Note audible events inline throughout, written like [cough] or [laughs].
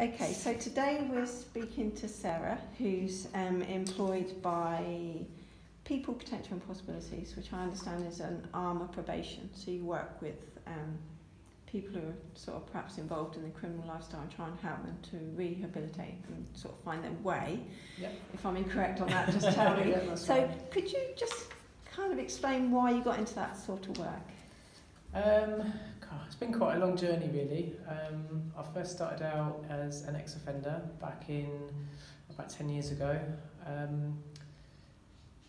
Okay, so today we're speaking to Sarah, who's um, employed by People, Potential and Possibilities, which I understand is an arm of probation. So you work with um, people who are sort of perhaps involved in the criminal lifestyle and try and help them to rehabilitate and sort of find their way. Yep. If I'm incorrect on that, just [laughs] tell me. Yeah, so fine. could you just kind of explain why you got into that sort of work? Um, God, it's been quite a long journey, really. Um, I first started out as an ex-offender back in about 10 years ago. Um,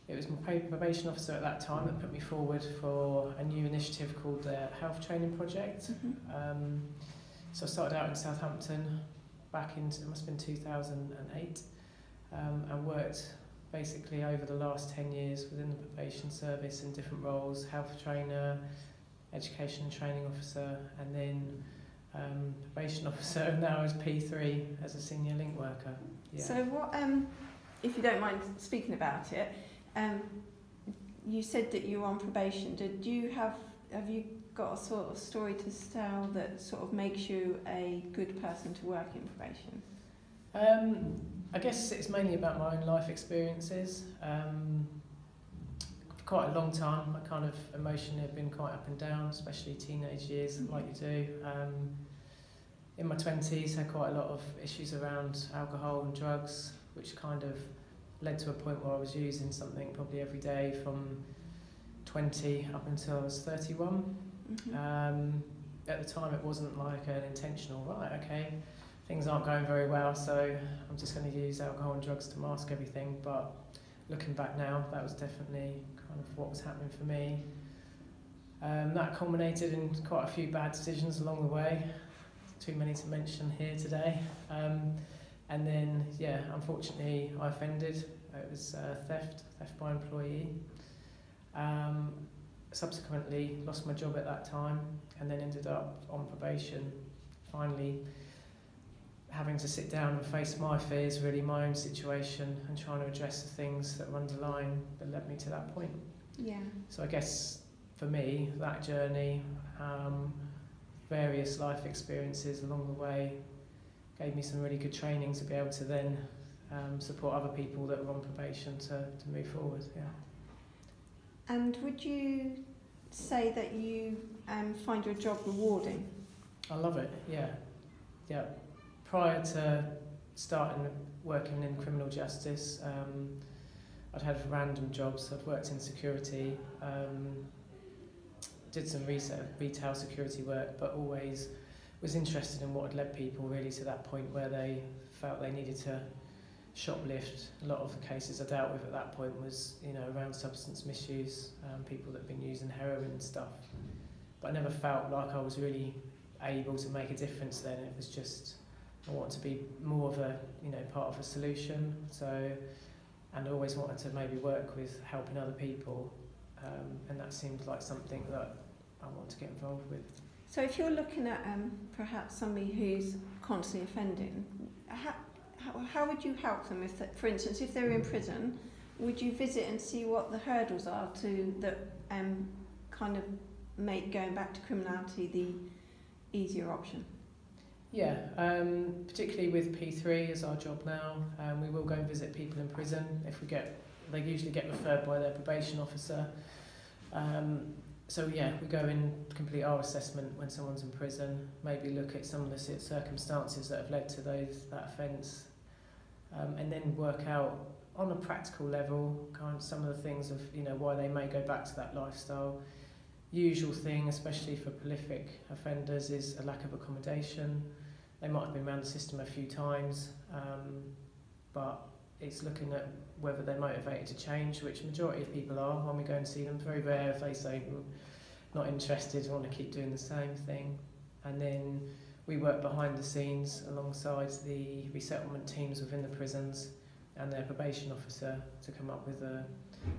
it was my probation officer at that time that put me forward for a new initiative called the Health Training Project. Um, so I started out in Southampton back in, it must have been 2008, um, and worked basically over the last 10 years within the probation service in different roles, health trainer, education and training officer, and then um, probation [laughs] officer, and now as P3 as a senior link worker. Yeah. So what, um, if you don't mind speaking about it, um, you said that you were on probation. Did you have, have you got a sort of story to tell that sort of makes you a good person to work in probation? Um, I guess it's mainly about my own life experiences. Um, quite a long time, my kind of emotionally have been quite up and down, especially teenage years, like you do. Um, in my 20s, had quite a lot of issues around alcohol and drugs, which kind of led to a point where I was using something probably every day from 20 up until I was 31. Mhm. Um, at the time, it wasn't like an intentional, right, okay, things aren't going very well, so I'm just going to use alcohol and drugs to mask everything. But looking back now, that was definitely kind of what was happening for me. Um, that culminated in quite a few bad decisions along the way, too many to mention here today. Um, and then, yeah, unfortunately, I offended. It was uh, theft, theft by employee. Um, subsequently lost my job at that time and then ended up on probation finally having to sit down and face my fears really my own situation and trying to address the things that were underlying that led me to that point Yeah. so i guess for me that journey um, various life experiences along the way gave me some really good training to be able to then um, support other people that were on probation to, to move forward yeah And would you say that you um, find your job rewarding? I love it. Yeah, yeah. Prior to starting working in criminal justice, um, I'd had random jobs. I'd worked in security, um, did some retail, security work, but always was interested in what had led people really to that point where they felt they needed to shoplift. A lot of the cases I dealt with at that point was, you know, around substance misuse, um, people that had been using heroin and stuff. But I never felt like I was really able to make a difference then. It was just, I wanted to be more of a, you know, part of a solution. So, and always wanted to maybe work with helping other people. Um, and that seemed like something that I want to get involved with. So if you're looking at um, perhaps somebody who's constantly offending, how, how, how would you help them if, for instance, if they're in prison, would you visit and see what the hurdles are to that um, kind of make going back to criminality the easier option? Yeah, um, particularly with P3 as our job now, um, we will go and visit people in prison if we get, they usually get referred by their probation officer. Um, so yeah, we go and complete our assessment when someone's in prison, maybe look at some of the circumstances that have led to those that offence, um, and then work out on a practical level kind of some of the things of you know why they may go back to that lifestyle usual thing, especially for prolific offenders, is a lack of accommodation. They might have been around the system a few times, um, but it's looking at whether they're motivated to change, which majority of people are when we go and see them. Very rare if they say, mm, not interested, want to keep doing the same thing. And then we work behind the scenes alongside the resettlement teams within the prisons and their probation officer to come up with a,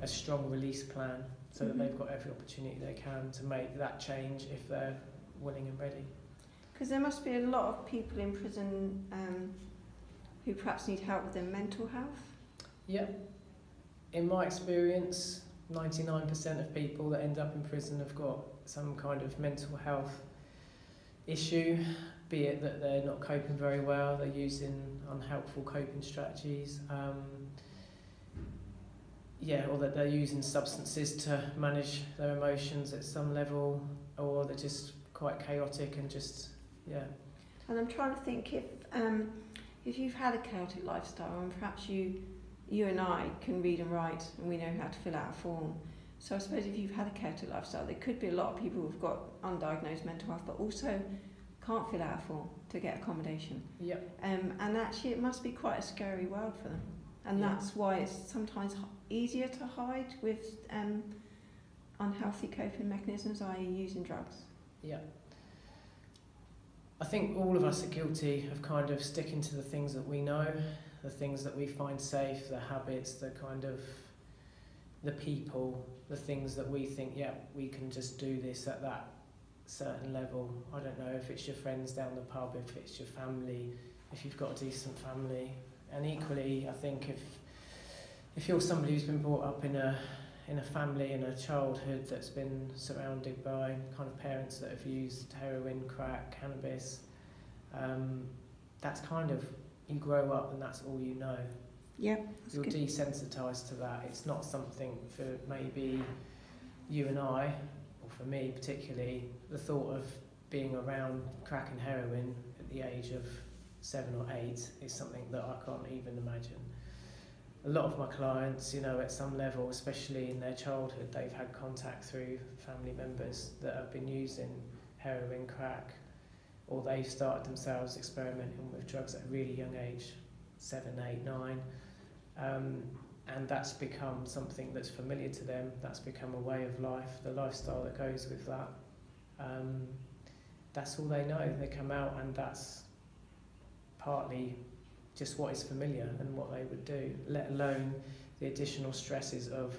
a strong release plan so that mm -hmm. they've got every opportunity they can to make that change if they're willing and ready. Because there must be a lot of people in prison um, who perhaps need help with their mental health. Yep. In my experience, 99% of people that end up in prison have got some kind of mental health issue be it that they're not coping very well, they're using unhelpful coping strategies, um, yeah, or that they're using substances to manage their emotions at some level, or they're just quite chaotic and just, yeah. And I'm trying to think if um, if you've had a chaotic lifestyle and perhaps you you and I can read and write and we know how to fill out a form. So I suppose if you've had a chaotic lifestyle, there could be a lot of people who've got undiagnosed mental health, but also can't fill out a form to get accommodation. Yep. Um, and actually, it must be quite a scary world for them. And Yeah. that's why it's sometimes easier to hide with um, unhealthy coping mechanisms, i.e., using drugs. Yeah. I think all of us are guilty of kind of sticking to the things that we know, the things that we find safe, the habits, the kind of the people, the things that we think, yeah, we can just do this at that certain level. I don't know if it's your friends down the pub, if it's your family, if you've got a decent family. And equally, I think if if you're somebody who's been brought up in a in a family in a childhood that's been surrounded by kind of parents that have used heroin, crack, cannabis, um, that's kind of you grow up and that's all you know. Yeah, You're desensitised to that. It's not something for maybe you and I, for me particularly, the thought of being around crack and heroin at the age of seven or eight is something that I can't even imagine. A lot of my clients, you know, at some level, especially in their childhood, they've had contact through family members that have been using heroin, crack, or they've started themselves experimenting with drugs at a really young age, seven, eight, nine. Um, and that's become something that's familiar to them. That's become a way of life, the lifestyle that goes with that. Um, that's all they know. They come out, and that's partly just what is familiar and what they would do, let alone the additional stresses of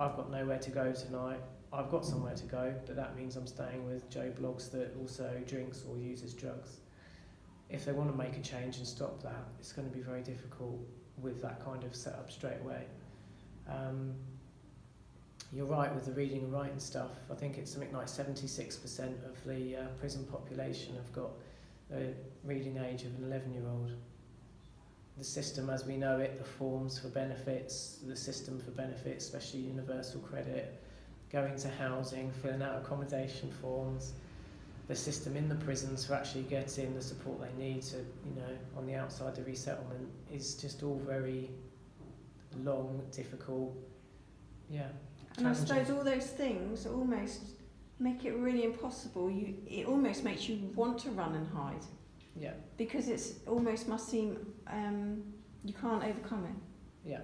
I've got nowhere to go tonight. I've got somewhere to go, but that means I'm staying with Joe Bloggs that also drinks or uses drugs. If they want to make a change and stop that, it's going to be very difficult with that kind of setup straight away. Um, you're right with the reading and writing stuff. I think it's something like 76% of the uh, prison population have got the reading age of an 11 year old. The system as we know it, the forms for benefits, the system for benefits, especially universal credit, going to housing, filling out accommodation forms, the system in the prisons for actually getting the support they need to, you know, on the outside the resettlement is just all very long, difficult, yeah. And I suppose all those things almost make it really impossible. You, it almost makes you want to run and hide Yeah, because it's almost must seem um, you can't overcome it. yeah.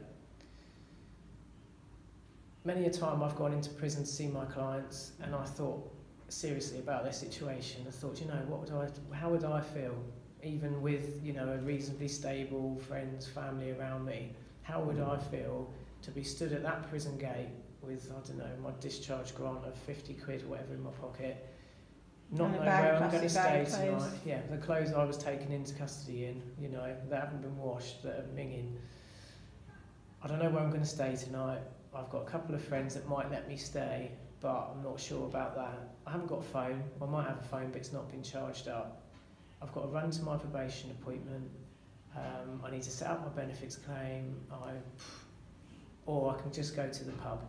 Many a time I've gone into prison to see my clients and I thought seriously about their situation. I thought, you know, what would I, how would I feel, even with, you know, a reasonably stable friends, family around me? How would I feel to be stood at that prison gate with, I don't know, my discharge grant of 50 quid or whatever in my pocket, not And knowing where I'm going to stay clothes. tonight. Yeah, the clothes I was taken into custody in, you know, that haven't been washed, that are minging. I don't know where I'm going to stay tonight. I've got a couple of friends that might let me stay, but I'm not sure about that. I haven't got a phone. I might have a phone, but it's not been charged up. I've got to run to my probation appointment. Um, I need to set up my benefits claim. I, or I can just go to the pub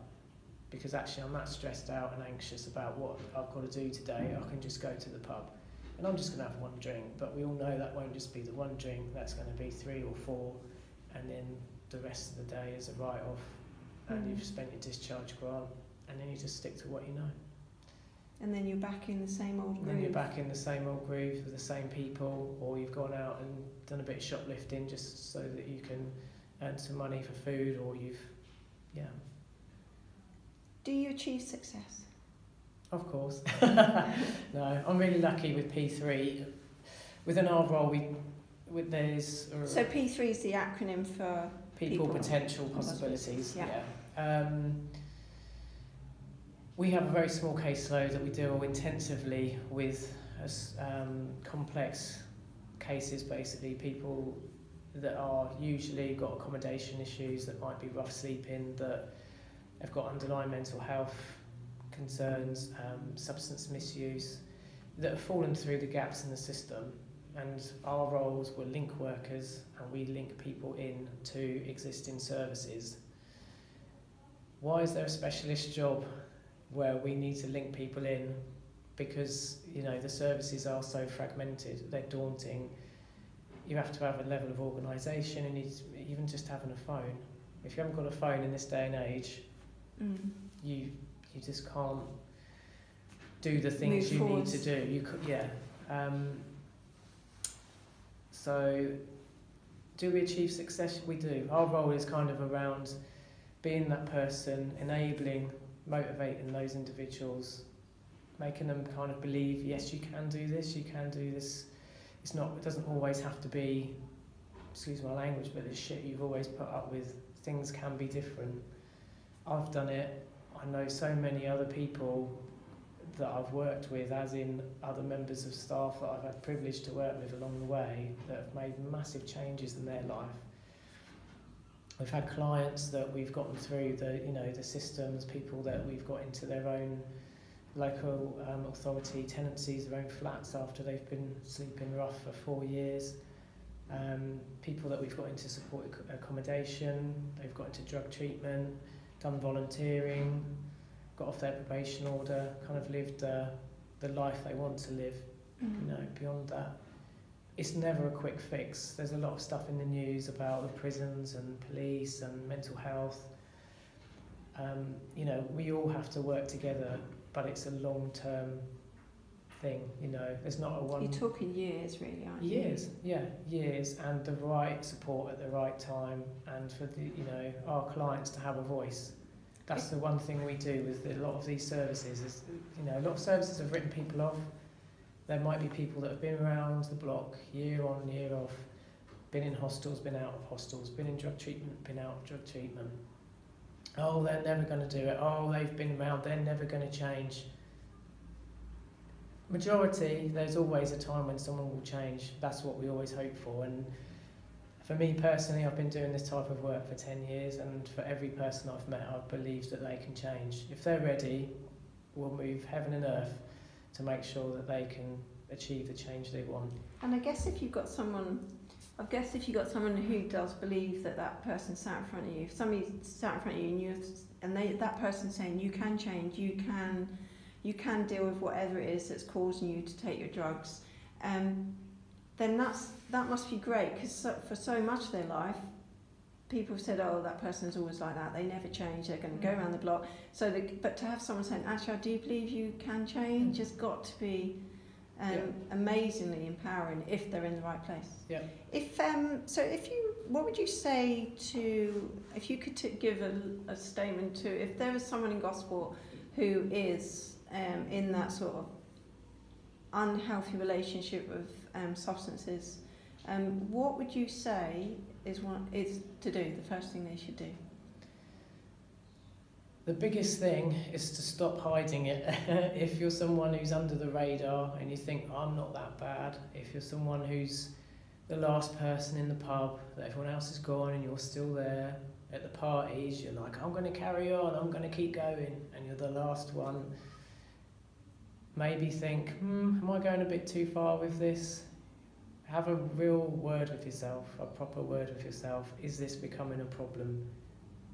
because actually I'm that stressed out and anxious about what I've got to do today. I can just go to the pub and I'm just going to have one drink. But we all know that won't just be the one drink. That's going to be three or four, and then the rest of the day is a write-off, and Mm. you've spent your discharge grant, and then you just stick to what you know. And then you're back in the same old And then you're groove. back in the same old groove with the same people, or you've gone out and done a bit of shoplifting just so that you can earn some money for food, or you've, yeah, Do you achieve success? of course. [laughs] no, I'm really lucky with P3. Within our role, we with there's So P3 is the acronym for people, people. potential possibilities. Yeah. yeah. Um, we have a very small caseload that we deal intensively with um, complex cases, basically people that are usually got accommodation issues that might be rough sleeping, that have got underlying mental health concerns, um, substance misuse. that have fallen through the gaps in the system. And our roles were link workers, and we link people in to existing services. Why is there a specialist job where we need to link people in? Because you know the services are so fragmented, they're daunting. You have to have a level of organisation, and even just having a phone. If you haven't got a phone in this day and age, mm. you you just can't do the things Move you need to do. You could, yeah. Um, so, do we achieve success? We do. Our role is kind of around being that person, enabling, motivating those individuals, making them kind of believe, yes, you can do this, you can do this. It's not, it doesn't always have to be, excuse my language, but this shit you've always put up with. Things can be different. I've done it. I know so many other people that I've worked with, as in other members of staff that I've had privilege to work with along the way, that have made massive changes in their life. We've had clients that we've gotten through the, you know, the systems, people that we've got into their own local um, authority tenancies, their own flats after they've been sleeping rough for four years. Um, people that we've got into supported accommodation, they've got into drug treatment, done volunteering, got off their probation order, kind of lived the, the life they want to live, mm. you know, beyond that. It's never a quick fix. There's a lot of stuff in the news about the prisons and police and mental health. Um, you know, we all have to work together, but it's a long-term thing. You know, there's not a one. You're talking years, really, aren't you? Years, yeah, years, and the right support at the right time, and for the you know our clients to have a voice that's the one thing we do with a lot of these services is you know a lot of services have written people off there might be people that have been around the block year on year off been in hostels been out of hostels been in drug treatment been out of drug treatment. Oh they're never going to do it. Oh they've been around. They're never going to change. Majority there's always a time when someone will change. That's what we always hope for. And for me personally, I've been doing this type of work for 10 years, and for every person I've met, I've believed that they can change. If they're ready, we'll move heaven and earth to make sure that they can achieve the change they want. And I guess if you've got someone, I guess if you've got someone who does believe that that person sat in front of you, if somebody sat in front of you and you and they that person saying you can change, you can, you can deal with whatever it is that's causing you to take your drugs, um, then that's that must be great because so, for so much of their life, people have said, "Oh, that person's always like that. They never change. They're going to go mm. around the block." So, the, but to have someone saying, "Actually, I do believe you can change," mm. has got to be um, yeah. amazingly empowering if they're in the right place. Yeah. If um, so, if you, what would you say to if you could t- give a, a statement to if there was someone in Gosport who is um, in that sort of unhealthy relationship with um, substances, um, what would you say is one is to do? The first thing they should do. The biggest thing is to stop hiding it. [laughs] if you're someone who's under the radar and you think I'm not that bad, if you're someone who's the last person in the pub that everyone else is gone and you're still there at the parties, you're like I'm going to carry on, I'm going to keep going, and you're the last one maybe think, hmm, am I going a bit too far with this? Have a real word with yourself, a proper word with yourself. Is this becoming a problem?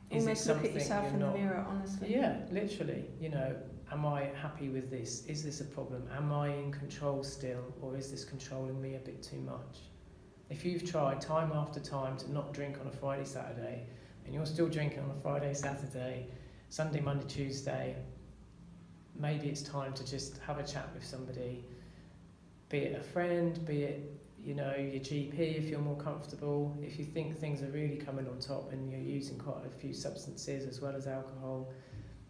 Is Almost look at yourself in not... the mirror, honestly. Yeah, literally. You know, am I happy with this? Is this a problem? Am I in control still, or is this controlling me a bit too much? If you've tried time after time to not drink on a Friday, Saturday, and you're still drinking on a Friday, Saturday, Sunday, Monday, Tuesday, maybe it's time to just have a chat with somebody, be it a friend, be it you know, your GP if you're more comfortable. If you think things are really coming on top and you're using quite a few substances as well as alcohol,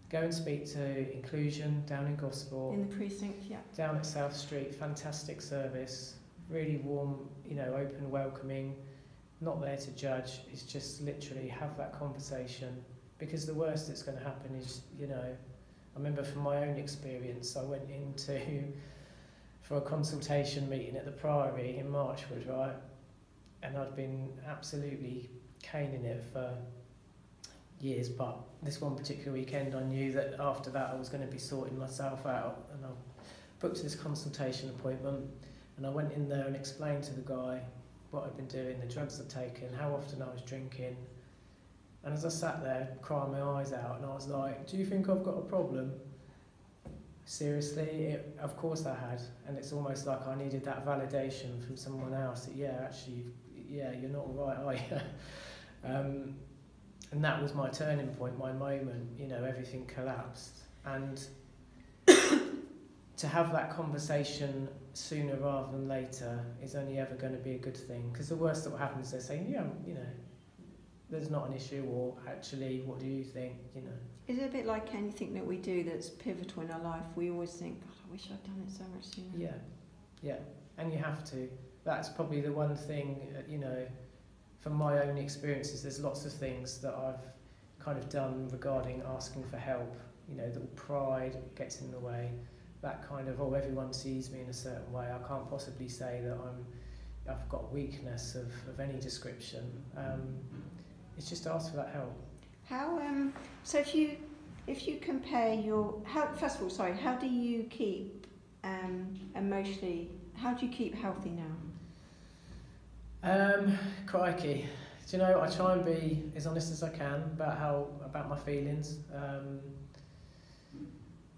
go and speak to Inclusion down in Gosport. In the precinct, yeah. Down at South Street, fantastic service, really warm, you know, open, welcoming, not there to judge. It's just literally have that conversation because the worst that's going to happen is, you know, I remember from my own experience, I went into for a consultation meeting at the Priory in Marchwood, right? And I'd been absolutely caning it for years, but this one particular weekend I knew that after that I was going to be sorting myself out and I booked this consultation appointment, and I went in there and explained to the guy what I'd been doing, the drugs I'd taken, how often I was drinking. And as I sat there crying my eyes out, and I was like, "Do you think I've got a problem?" Seriously, it, of course I had, and it's almost like I needed that validation from someone else that yeah, actually, yeah, you're not all right, are you? [laughs] um, and that was my turning point, my moment. You know, everything collapsed, and [coughs] to have that conversation sooner rather than later is only ever going to be a good thing. Because the worst that will happen is they're saying, yeah, you know, there's not an issue, or actually, what do you think? You know. Is it a bit like anything that we do that's pivotal in our life? We always think, God, I wish I'd done it so much sooner. Yeah, yeah, and you have to. That's probably the one thing, uh, you know, from my own experiences. There's lots of things that I've kind of done regarding asking for help. You know, the pride gets in the way. That kind of, oh, everyone sees me in a certain way. I can't possibly say that I'm, I've got weakness of, of any description. Um, it's just ask for that help. How um so if you if you compare your how first of all sorry how do you keep um emotionally how do you keep healthy now? Um, crikey, do you know I try and be as honest as I can about how about my feelings. Um,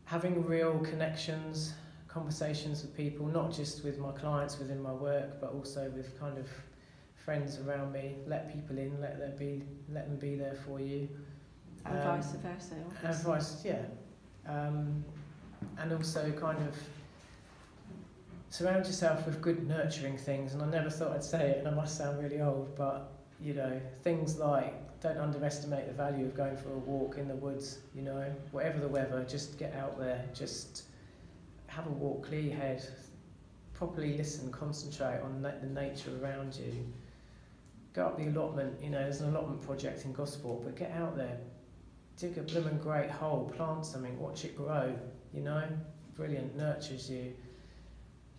having real connections, conversations with people, not just with my clients within my work, but also with kind of friends around me. Let people in, let them be, let them be there for you. And Um, vice versa. And vice, yeah. Um, and also kind of surround yourself with good nurturing things. And I never thought I'd say it, and I must sound really old, but you know, things like don't underestimate the value of going for a walk in the woods. You know, whatever the weather, just get out there, just have a walk, clear your head, properly listen, concentrate on na- the nature around you. Go up the allotment. You know, there's an allotment project in Gosport, but get out there, dig a blooming great hole, plant something, watch it grow, you know, brilliant, nurtures you.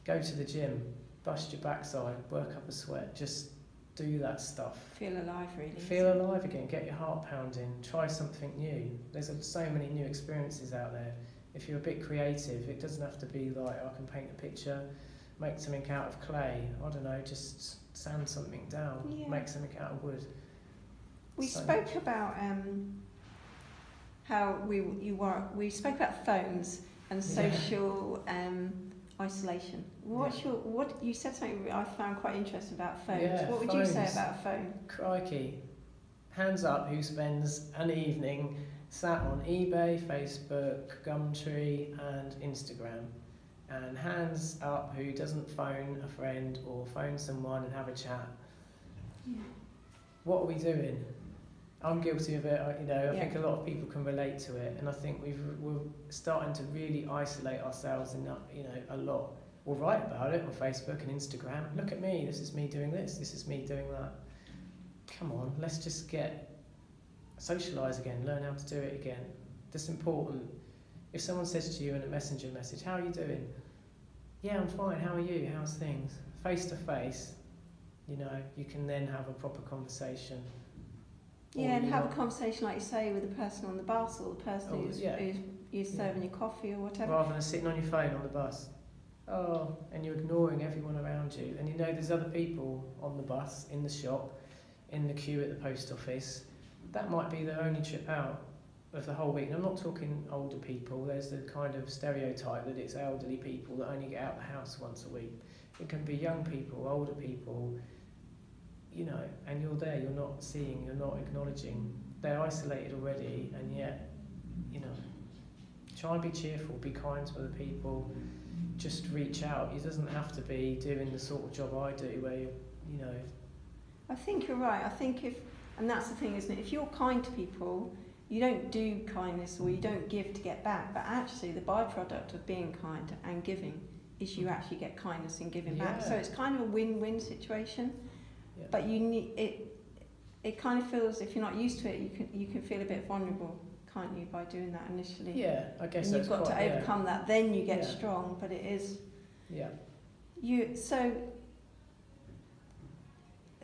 Go to the gym, bust your backside, work up a sweat, just do that stuff. Feel alive really. Feel alive again, get your heart pounding, try something new. There's so many new experiences out there. If you're a bit creative, it doesn't have to be like oh, I can paint a picture, make something out of clay, I don't know, just sand something down, Yeah. make something out of wood. We So- spoke about um, how we you work. We spoke about phones and Yeah. social um, isolation. What's your what you said something I found quite interesting about phones. Yeah, what would you say about a phone? Crikey. Hands up who spends an evening sat on eBay, Facebook, Gumtree, and Instagram. And hands up who doesn't phone a friend or phone someone and have a chat. What are we doing? I'm guilty of it. I, you know, I Yeah. think a lot of people can relate to it, and I think we've we're starting to really isolate ourselves in that, you know, a lot. We'll write about it on Facebook and Instagram. Look at me. This is me doing this. This is me doing that. Come on, let's just get socialise again. Learn how to do it again. That's important. If someone says to you in a messenger message, "How are you doing?" Yeah, I'm fine. How are you? How's things? Face to face, you know, you can then have a proper conversation. Yeah, and have might- a conversation like you say with the person on the bus or the person Oh, who's, yeah. who's, who's Yeah. serving your coffee or whatever. rather than sitting on your phone on the bus. Oh, and you're ignoring everyone around you. And you know there's other people on the bus, in the shop, in the queue at the post office. That might be their only trip out of the whole week. And I'm not talking older people. There's the kind of stereotype that it's elderly people that only get out of the house once a week. It can be young people, older people, you know, and you're there, you're not seeing, you're not acknowledging. They're isolated already, and yet, you know, try and be cheerful, be kind to other people, just reach out. It doesn't have to be doing the sort of job I do where, you, you know, I think you're right. I think if, and that's the thing, isn't it? If you're kind to people, you don't do kindness or you don't give to get back, but actually the byproduct of being kind and giving is you mm. actually get kindness and giving back. So it's kind of a win-win situation. Yeah. But you need it. It kind of feels if you're not used to it, you can you can feel a bit vulnerable, can't you, by doing that initially? yeah, I guess And you've got quite, to overcome that. Then you get Yeah. strong. But it is Yeah, you. So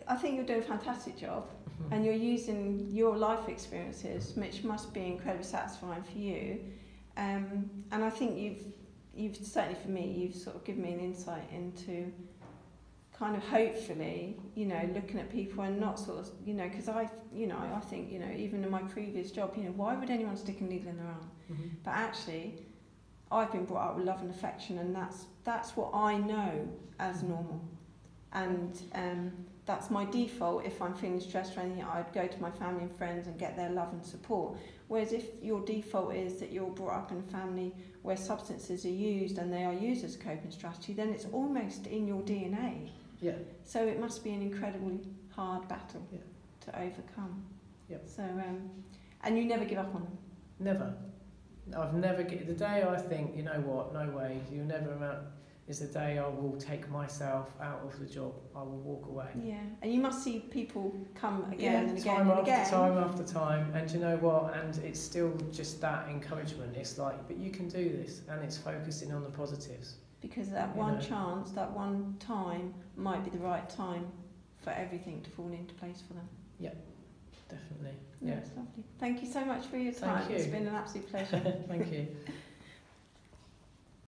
I think you're doing a fantastic job. Yeah. and you're using your life experiences, which must be incredibly satisfying for you. Um, and I think you've you've certainly for me, you've sort of given me an insight into kind of hopefully, you know, looking at people and not sort of, you know, because I, you know, I think, you know, even in my previous job, you know, why would anyone stick a needle in their arm? Mhm. But actually, I've been brought up with love and affection, and that's that's what I know as normal, and um, that's my default. If I'm feeling stressed or anything, I'd go to my family and friends and get their love and support. Whereas if your default is that you're brought up in a family where substances are used and they are used as a coping strategy, then it's almost in your DNA. Yeah. So it must be an incredibly hard battle Yeah. to overcome. Yep. So um, and you never give up on them. Never. I've never get the day I think, you know what, no way, you'll never amount is the day I will take myself out of the job. I will walk away. Yeah, and you must see people come again yeah, and again time and after again. time after time, and you know what? And it's still just that encouragement. It's like, but you can do this, and it's focusing on the positives. Because that one know. chance, that one time might be the right time for everything to fall into place for them. Yep, definitely. Mm, yeah, Yeah. it's lovely. Thank you so much for your time. It's you. been an absolute [laughs] pleasure. Thank you. [laughs]